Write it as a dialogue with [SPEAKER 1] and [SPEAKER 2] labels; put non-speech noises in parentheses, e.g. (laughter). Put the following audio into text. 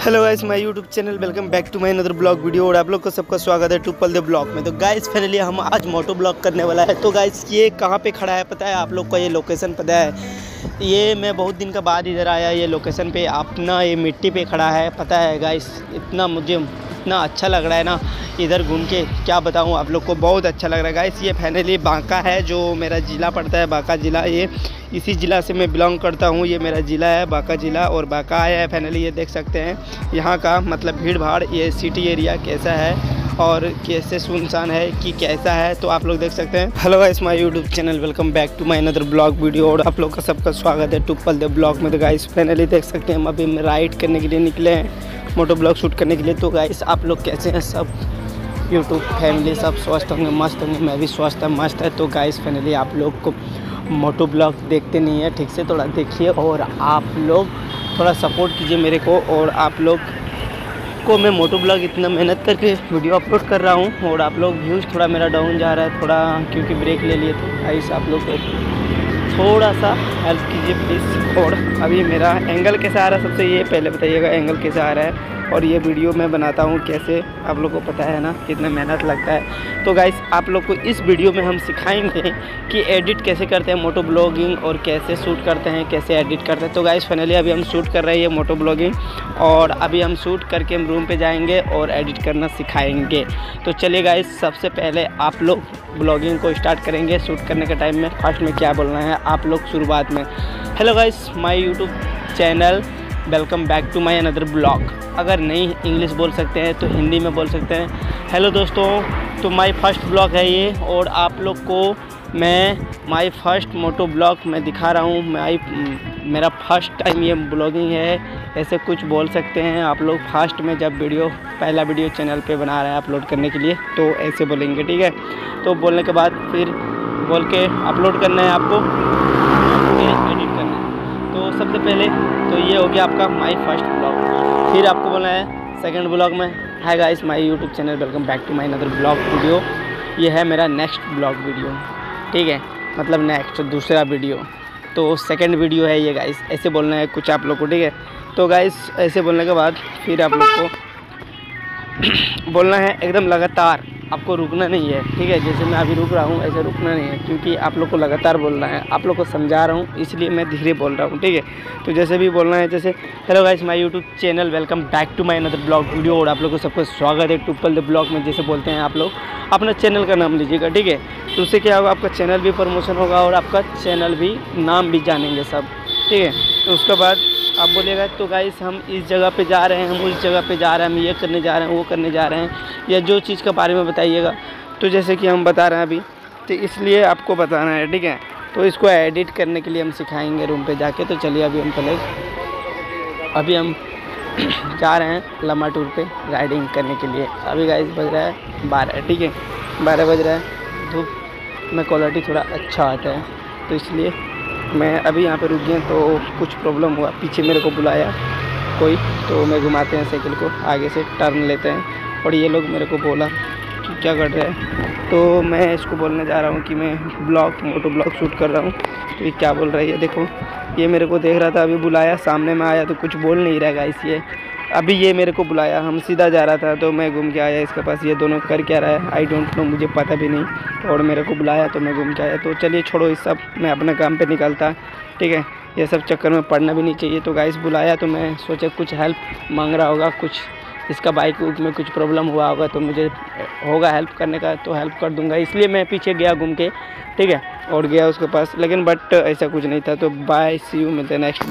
[SPEAKER 1] Hello guys, my YouTube channel, welcome back to my another blog video और आप लोग को सबका स्वागत है ट्रिपल द ब्लॉग में। तो गाइस फाइनली हम आज मोटो ब्लॉग करने वाला है। तो गाइस, ये कहाँ पे खड़ा है पता है? आप लोग को ये लोकेशन पता है। ये मैं बहुत दिन का बाद इधर आया, ये लोकेशन पे, अपना ये मिट्टी पे खड़ा है, पता है गाइस, इतना मुझे इतना अच्छा लग रहा है ना, इधर घूम के, क्या बताऊँ, आप लोग को बहुत अच्छा लग रहा है गाइस ये फाइनली बांका है, जो मेरा ज़िला पड़ता है, बांका ज़िला, ये इसी ज़िला से मैं बिलोंग करता हूँ, ये मेरा ज़िला है, बांका ज़िला, और बांका आया है फाइनली ये देख सकते हैं। यहाँ का मतलब भीड़ भाड़, ये सिटी एरिया कैसा है, और कैसे सुनसान है कि कैसा है तो आप लोग देख सकते हैं। Hello guys my YouTube channel welcome back to my another blog video और आप लोग का सबका स्वागत है टुप्पल द ब्लॉग में। तो गाइस फाइनली देख सकते हैं, हम अभी राइड करने के लिए निकले हैं। मोटो ब्लॉग शूट करने के लिए। तो गाइस आप लोग कैसे हैं? सब यूट्यूब फैमिली सब स्वस्थ होंगे, मस्त होंगे। मैं भी स्वस्थ है, मस्त है। तो गाइस फाइनली आप लोग को मोटो ब्लॉग देखते नहीं है, ठीक से थोड़ा देखिए और आप लोग थोड़ा सपोर्ट कीजिए मेरे को और आप लोग को मैं मोटो ब्लॉग इतना मेहनत करके वीडियो अपलोड कर रहा हूँ और आप लोग व्यूज़ थोड़ा मेरा डाउन जा रहा है, थोड़ा क्योंकि ब्रेक ले लिए थे। गाइस आप लोग थोड़ा सा हेल्प कीजिए प्लीज़ और अभी मेरा एंगल कैसा आ रहा है सबसे ये पहले बताइएगा एंगल कैसा आ रहा है। और ये वीडियो मैं बनाता हूँ कैसे आप लोग को पता है ना कितना मेहनत लगता है। तो गाइस आप लोग को इस वीडियो में हम सिखाएँगे कि एडिट कैसे करते हैं मोटो ब्लॉगिंग और कैसे शूट करते हैं, कैसे एडिट करते हैं। तो गाइस फाइनली अभी हम शूट कर रहे हैं मोटो ब्लॉगिंग और अभी हम शूट करके हम रूम पर जाएँगे और एडिट करना सिखाएँगे। तो चलिए गाइस सबसे पहले आप लोग ब्लॉगिंग को स्टार्ट करेंगे। शूट करने के टाइम में फ़र्स्ट में क्या बोलना है, आप लोग शुरुआत में। Hello guys my YouTube channel welcome back to my another blog अगर नहीं इंग्लिश बोल सकते हैं तो हिंदी में बोल सकते हैं। हेलो दोस्तों तो माय फ़र्स्ट ब्लॉग है ये, और आप लोग को मैं माय फ़र्स्ट मोटो ब्लॉग मैं दिखा रहा हूँ। माई मेरा फ़र्स्ट टाइम ये ब्लॉगिंग है, ऐसे कुछ बोल सकते हैं आप लोग फ़र्स्ट में जब वीडियो पहला वीडियो चैनल पे बना रहे हैं अपलोड करने के लिए तो ऐसे बोलेंगे, ठीक है? तो बोलने के बाद फिर बोल के अपलोड करना है आपको। एडिट करना है। तो सबसे पहले तो ये हो गया आपका माई फ़र्स्ट ब्लॉग फिर आपको बोला है सेकेंड ब्लॉग में। Hi guys my YouTube channel welcome back to my another blog video ये है मेरा नेक्स्ट ब्लॉग वीडियो ठीक है? मतलब नेक्स्ट दूसरा वीडियो तो सेकेंड वीडियो है ये गाइस ऐसे बोलना है कुछ आप लोग को, ठीक है? तो गाइस ऐसे बोलने के बाद फिर आप लोग को (clears throat) बोलना है एकदम लगातार। आपको रुकना नहीं है, ठीक है? जैसे मैं अभी रुक रहा हूँ, ऐसे रुकना नहीं है, क्योंकि आप लोग को लगातार बोलना है। आप लोग को समझा रहा हूँ, इसलिए मैं धीरे बोल रहा हूँ, ठीक है? तो जैसे भी बोलना है, जैसे hello guys my YouTube channel welcome back to my another blog video और आप लोग को सबको स्वागत है टुप्पल द ब्लॉग में, जैसे बोलते हैं आप लोग। अपना चैनल का नाम लीजिएगा, ठीक है? तो उससे क्या होगा, आपका चैनल भी प्रमोशन होगा और आपका चैनल भी, नाम भी जानेंगे सब, ठीक है? तो उसके बाद आप बोलिएगा तो गाइस हम इस जगह पे जा रहे हैं, हम उस जगह पे जा रहे हैं, हम ये करने जा रहे हैं, वो करने जा रहे हैं, या जो चीज़ के बारे में बताइएगा। तो जैसे कि हम बता रहे हैं अभी तो इसलिए आपको बताना है, ठीक है? तो इसको एडिट करने के लिए हम सिखाएँगे रूम पे जाके। तो चलिए अभी हम पहले, अभी हम (clears throat) जा रहे हैं लंबा टूर पे राइडिंग करने के लिए। अभी गाइस बज रहा है बारह, ठीक है? बारह बज रहा है, धूप में क्वालिटी थोड़ा अच्छा आता है तो इसलिए मैं अभी यहाँ पे रुक गया तो कुछ प्रॉब्लम हुआ। पीछे मेरे को बुलाया कोई तो मैं घुमाते हैं साइकिल को, आगे से टर्न लेते हैं। और ये लोग मेरे को बोला कि क्या कर रहे हैं? तो मैं इसको बोलने जा रहा हूँ कि मैं ब्लॉग मोटो ब्लॉग शूट कर रहा हूँ। तो ये क्या बोल रहा है? देखो, ये मेरे को देख रहा था, अभी बुलाया, सामने में आया तो कुछ बोल नहीं रहेगा इसलिए अभी ये मेरे को बुलाया, हम सीधा जा रहा था तो मैं घूम के आया इसके पास, ये दोनों कर क्या रहा है आई डोंट नो मुझे पता भी नहीं, और मेरे को बुलाया तो मैं घूम के आया तो चलिए छोड़ो इस सब, मैं अपने काम पे निकलता, ठीक है, ये सब चक्कर में पढ़ना भी नहीं चाहिए तो गाइस बुलाया तो मैं सोचा कुछ हेल्प मांग रहा होगा, कुछ इसका बाइक में कुछ प्रॉब्लम हुआ होगा तो मुझे होगा हेल्प करने का तो हेल्प कर दूँगा, इसलिए मैं पीछे गया घूम के, ठीक है, और गया उसके पास, लेकिन बट ऐसा कुछ नहीं था तो बाय सी यू मिलते नेक्स्ट